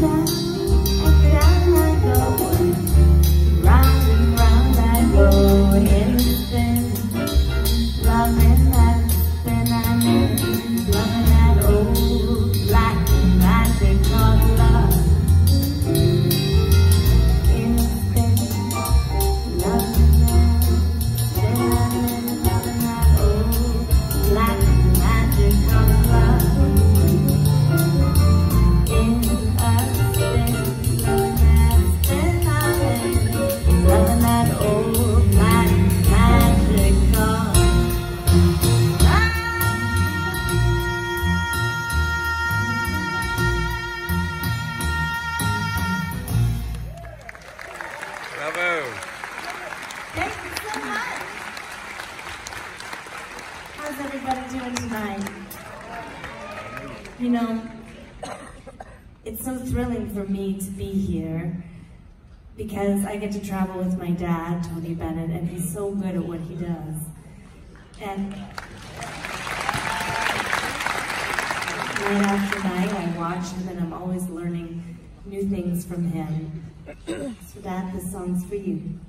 that Tonight? You know, it's so thrilling for me to be here because I get to travel with my dad, Tony Bennett, and he's so good at what he does. And night after night, I watch him and I'm always learning new things from him. So Dad, this song's for you.